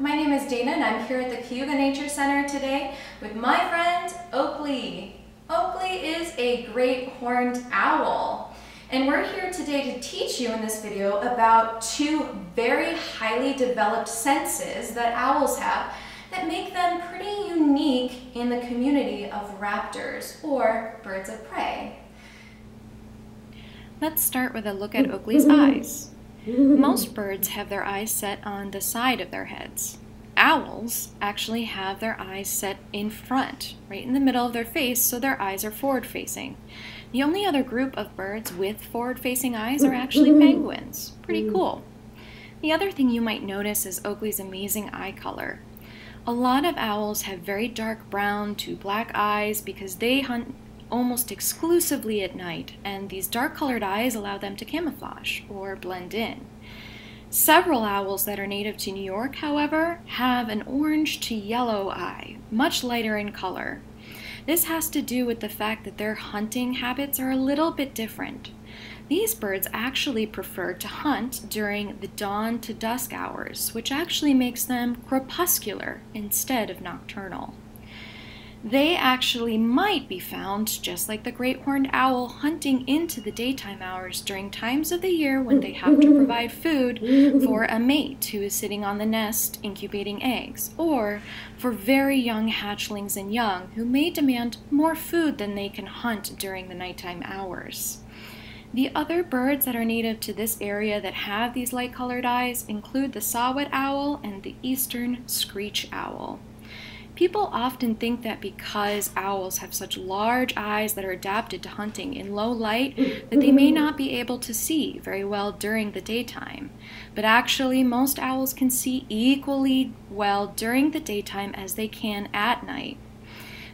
my name is Dana and I'm here at the Cayuga Nature Center today with my friend Oakley. Oakley is a great horned owl and we're here today to teach you in this video about two very highly developed senses that owls have that make them pretty unique in the community of raptors or birds of prey. Let's start with a look at Oakley's eyes. Most birds have their eyes set on the side of their heads. Owls actually have their eyes set in front, right in the middle of their face, so their eyes are forward facing. The only other group of birds with forward facing eyes are actually mm-hmm. penguins. Pretty mm-hmm. cool. The other thing you might notice is Oakley's amazing eye color. A lot of owls have very dark brown to black eyes because they hunt almost exclusively at night, and these dark colored eyes allow them to camouflage or blend in. Several owls that are native to New York, however, have an orange to yellow eye, much lighter in color. This has to do with the fact that their hunting habits are a little bit different. These birds actually prefer to hunt during the dawn to dusk hours, which actually makes them crepuscular instead of nocturnal. They actually might be found, just like the great horned owl, hunting into the daytime hours during times of the year when they have to provide food for a mate who is sitting on the nest incubating eggs, or for very young hatchlings and young who may demand more food than they can hunt during the nighttime hours. The other birds that are native to this area that have these light colored eyes include the saw-whet owl and the eastern screech owl. People often think that because owls have such large eyes that are adapted to hunting in low light, that they may not be able to see very well during the daytime. But actually, most owls can see equally well during the daytime as they can at night.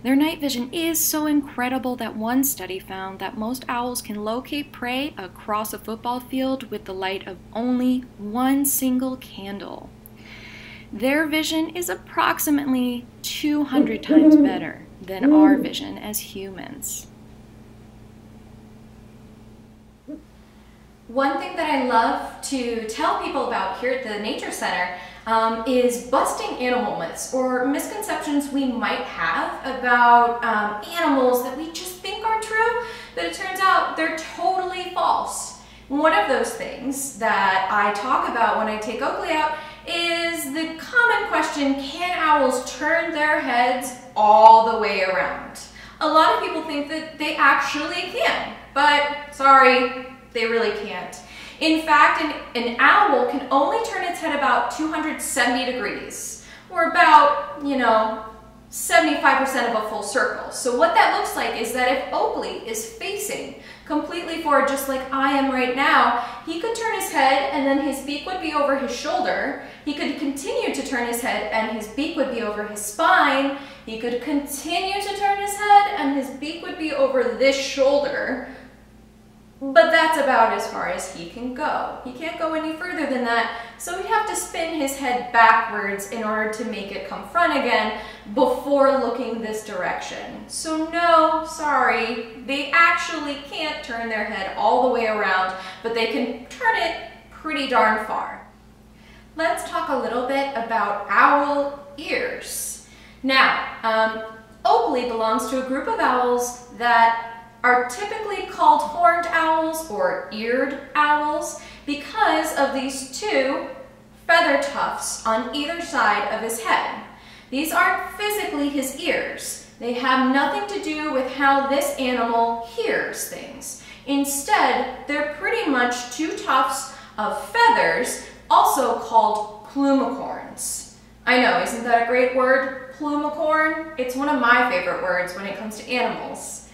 Their night vision is so incredible that one study found that most owls can locate prey across a football field with the light of only one single candle. Their vision is approximately 200 times better than our vision as humans. One thing that I love to tell people about here at the Nature Center um, is busting animal myths or misconceptions we might have about um, animals that we just think are true, but it turns out they're totally false. One of those things that I talk about when I take Oakley out is the common question, can owls turn their heads all the way around? A lot of people think that they actually can, but sorry, they really can't. In fact, an, an owl can only turn its head about 270 degrees, or about, you know, 75% of a full circle. So what that looks like is that if Oakley is facing completely forward, just like I am right now, he could turn his head and then his beak would be over his shoulder. He could continue to turn his head and his beak would be over his spine. He could continue to turn his head and his beak would be over this shoulder. But that's about as far as he can go. He can't go any further than that, so he'd have to spin his head backwards in order to make it come front again before looking this direction. So no, sorry, they actually can't turn their head all the way around, but they can turn it pretty darn far. Let's talk a little bit about owl ears. Now, um, Oakley belongs to a group of owls that are typically called horned owls or eared owls because of these two feather tufts on either side of his head. These aren't physically his ears. They have nothing to do with how this animal hears things. Instead, they're pretty much two tufts of feathers, also called plumicorns. I know, isn't that a great word? Plumicorn? It's one of my favorite words when it comes to animals.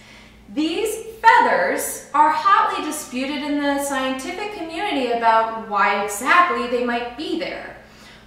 These feathers are hotly disputed in the scientific community about why exactly they might be there.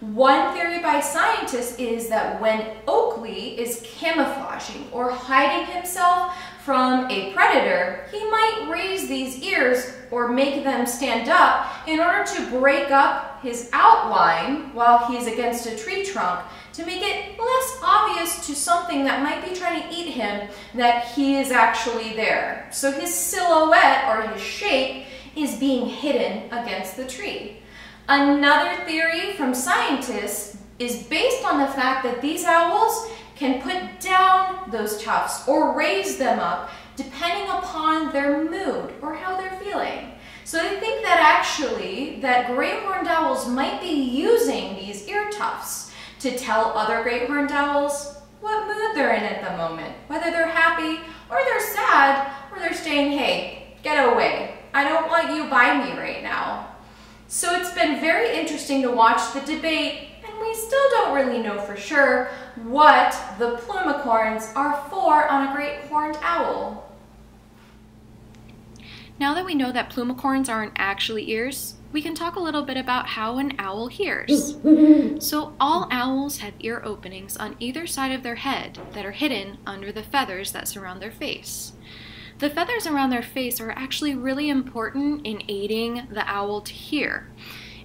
One theory by scientists is that when Oakley is camouflaging or hiding himself from a predator, he might raise these ears or make them stand up in order to break up his outline while he's against a tree trunk to make it less obvious to something that might be trying to eat him that he is actually there. So his silhouette or his shape is being hidden against the tree. Another theory from scientists is based on the fact that these owls can put down those tufts or raise them up depending upon their mood or how they're feeling. So they think that actually that great horned owls might be using these ear tufts to tell other great horned owls what mood they're in at the moment, whether they're happy or they're sad or they're saying, hey, get away. I don't want you by me right now. So it's been very interesting to watch the debate and we still don't really know for sure what the plumicorns are for on a great horned owl. Now that we know that plumicorns aren't actually ears, we can talk a little bit about how an owl hears. so all owls have ear openings on either side of their head that are hidden under the feathers that surround their face. The feathers around their face are actually really important in aiding the owl to hear,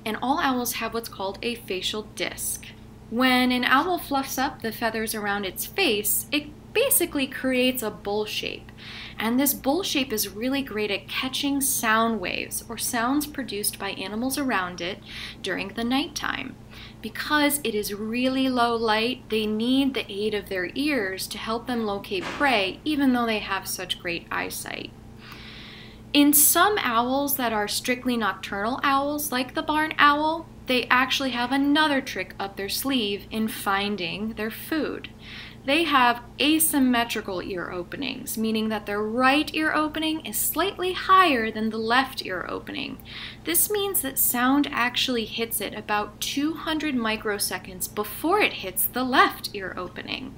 and all owls have what's called a facial disc. When an owl fluffs up the feathers around its face, it basically creates a bowl shape. And this bowl shape is really great at catching sound waves or sounds produced by animals around it during the nighttime. Because it is really low light, they need the aid of their ears to help them locate prey, even though they have such great eyesight. In some owls that are strictly nocturnal owls, like the barn owl, they actually have another trick up their sleeve in finding their food. They have asymmetrical ear openings, meaning that their right ear opening is slightly higher than the left ear opening. This means that sound actually hits it about 200 microseconds before it hits the left ear opening.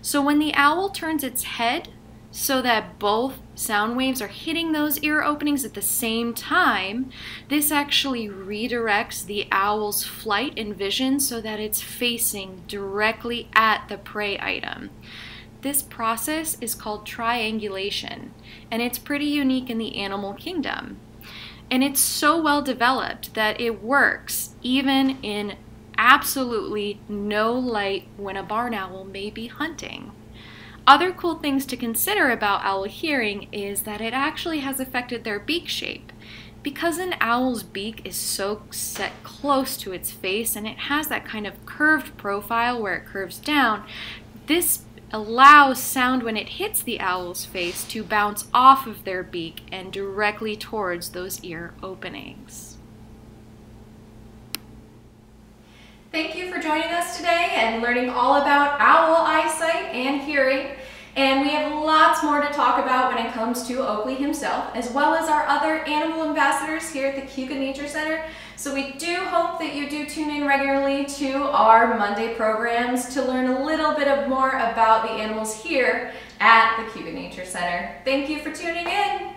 So when the owl turns its head so that both sound waves are hitting those ear openings at the same time, this actually redirects the owl's flight and vision so that it's facing directly at the prey item. This process is called triangulation, and it's pretty unique in the animal kingdom. And it's so well developed that it works even in absolutely no light when a barn owl may be hunting. Other cool things to consider about owl hearing is that it actually has affected their beak shape. Because an owl's beak is so set close to its face and it has that kind of curved profile where it curves down, this allows sound when it hits the owl's face to bounce off of their beak and directly towards those ear openings. Thank you joining us today and learning all about owl eyesight and hearing. And we have lots more to talk about when it comes to Oakley himself, as well as our other animal ambassadors here at the Cayuga Nature Center. So we do hope that you do tune in regularly to our Monday programs to learn a little bit of more about the animals here at the Cayuga Nature Center. Thank you for tuning in.